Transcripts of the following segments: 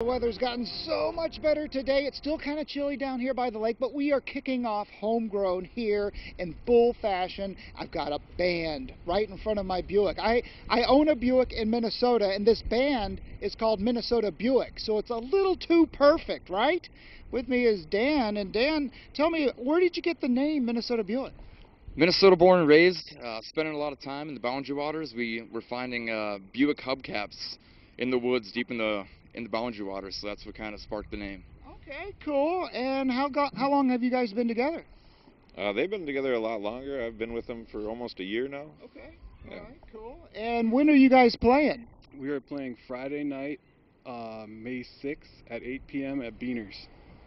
The weather's gotten so much better today. It's still kind of chilly down here by the lake, but we are kicking off homegrown here in full fashion. I've got a band right in front of my Buick. I, I own a Buick in Minnesota, and this band is called Minnesotabuick, so it's a little too perfect, right? With me is Dan, and Dan, tell me, where did you get the name Minnesotabuick? Minnesota born and raised, uh, spending a lot of time in the boundary waters. We were finding uh, Buick hubcaps in the woods deep in the in the boundary waters, so that's what kind of sparked the name. Okay, cool. And how got how long have you guys been together? Uh, they've been together a lot longer. I've been with them for almost a year now. Okay. Yeah. All right, cool. And when are you guys playing? We are playing Friday night, uh, May 6th at 8 p.m. at Beaners.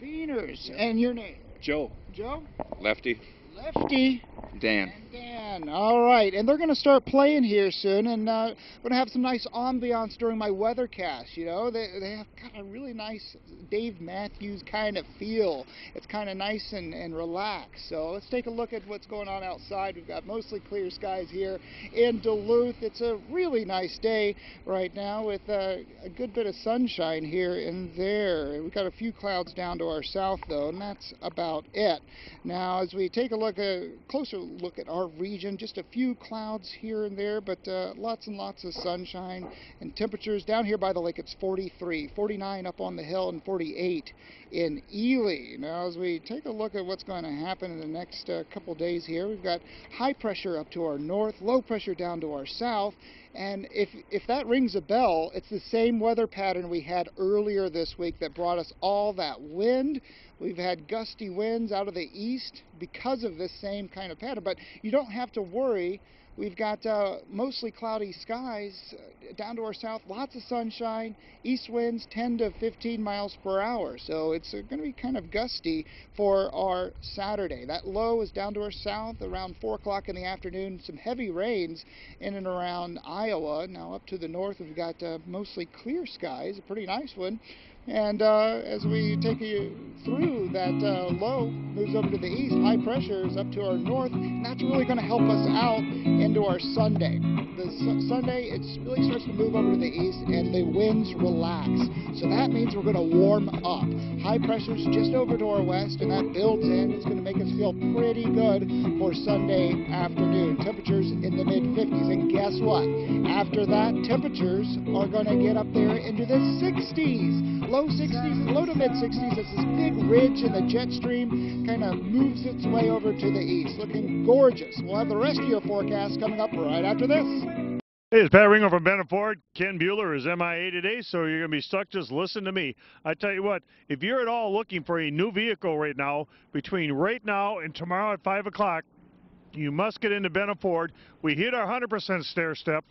Beaners. Yeah. And your name? Joe. Joe? Lefty. Lefty. Dan. And Dan. All right. And they're going to start playing here soon, and uh, going to have some nice ambiance during my weathercast. You know, they, they have got a really nice Dave Matthews kind of feel. It's kind of nice and, and relaxed. So let's take a look at what's going on outside. We've got mostly clear skies here in Duluth. It's a really nice day right now with uh, a good bit of sunshine here and there. We've got a few clouds down to our south, though, and that's about it. Now, as we take a look a closer look at our region, just a few clouds here and there, but uh, lots and lots of sunshine and temperatures down here by the lake. It's 43, 49 up on the hill, and 48 in Ely. Now, as we take a look at what's going to happen in the next uh, couple days here, we've got high pressure up to our north, low pressure down to our south. And if, if that rings a bell, it's the same weather pattern we had earlier this week that brought us all that wind. We've had gusty winds out of the east because of this same kind of pattern. But you don't have to worry. We've got uh, mostly cloudy skies uh, down to our south, lots of sunshine, east winds 10 to 15 miles per hour. So it's uh, going to be kind of gusty for our Saturday. That low is down to our south around 4 o'clock in the afternoon. Some heavy rains in and around Iowa. Now up to the north, we've got uh, mostly clear skies, a pretty nice one. And uh, as we take you through that uh, low, moves over to the east, high pressure is up to our north, and that's really going to help us out into our Sunday. The su Sunday, it really starts to move over to the east, and the winds relax. So that means we're going to warm up. High pressure's just over to our west, and that builds in. It's going to make us feel pretty good for Sunday afternoon. Temperatures in the mid 50s, and guess what? After that, temperatures are going to get up there into the 60s low 60s, low to mid 60s as this big ridge in the jet stream kind of moves its way over to the east. Looking gorgeous. We'll have the rest of your forecast coming up right after this. Hey, it's Pat Ringo from Benna Ford. Ken Bueller is MIA today, so you're going to be stuck. Just listen to me. I tell you what, if you're at all looking for a new vehicle right now, between right now and tomorrow at 5 o'clock, you must get into Benna Ford. We hit our 100% stair step.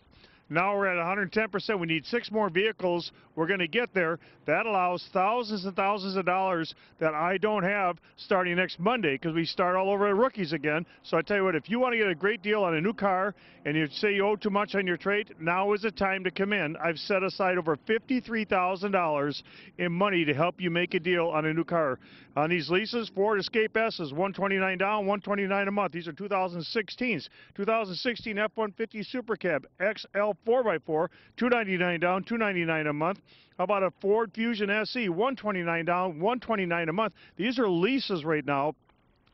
Now we're at 110%. We need six more vehicles. We're going to get there. That allows thousands and thousands of dollars that I don't have starting next Monday because we start all over at rookies again. So I tell you what, if you want to get a great deal on a new car and you say you owe too much on your trade, now is the time to come in. I've set aside over $53,000 in money to help you make a deal on a new car. On these leases, Ford Escape S is 129 down, 129 a month. These are 2016s. 2016 F-150 Super Cab XL 4x4, 299 down, 299 a month. How about a Ford Fusion SE, 129 down, 129 a month. These are leases right now.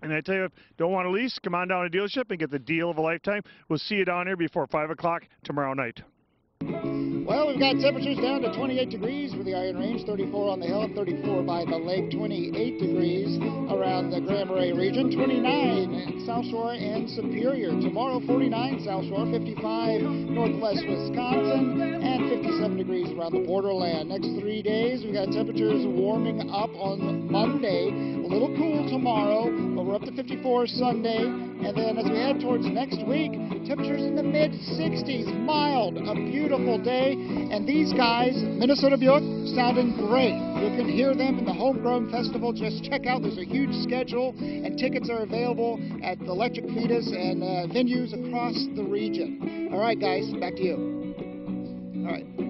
And I tell you, if don't want to lease, come on down to dealership and get the deal of a lifetime. We'll see you down here before 5 o'clock tomorrow night. Well, we've got temperatures down to 28 degrees for the Iron Range, 34 on the hill, 34 by the lake, 28 degrees around the Grand Marais region, 29 in South Shore and Superior. Tomorrow, 49 South Shore, 55 northwest Wisconsin, and 57 degrees around the borderland. Next three days, we've got temperatures warming up on Monday, a little cool tomorrow, but we're up to 54 Sunday, and then as we head towards next week, temperatures in the mid 60s, mild, a beautiful day. And these guys, Minnesotabuick, sounding great. You can hear them in the Homegrown Festival. Just check out, there's a huge schedule, and tickets are available at the Electric Fetus and uh, venues across the region. All right, guys, back to you. All right.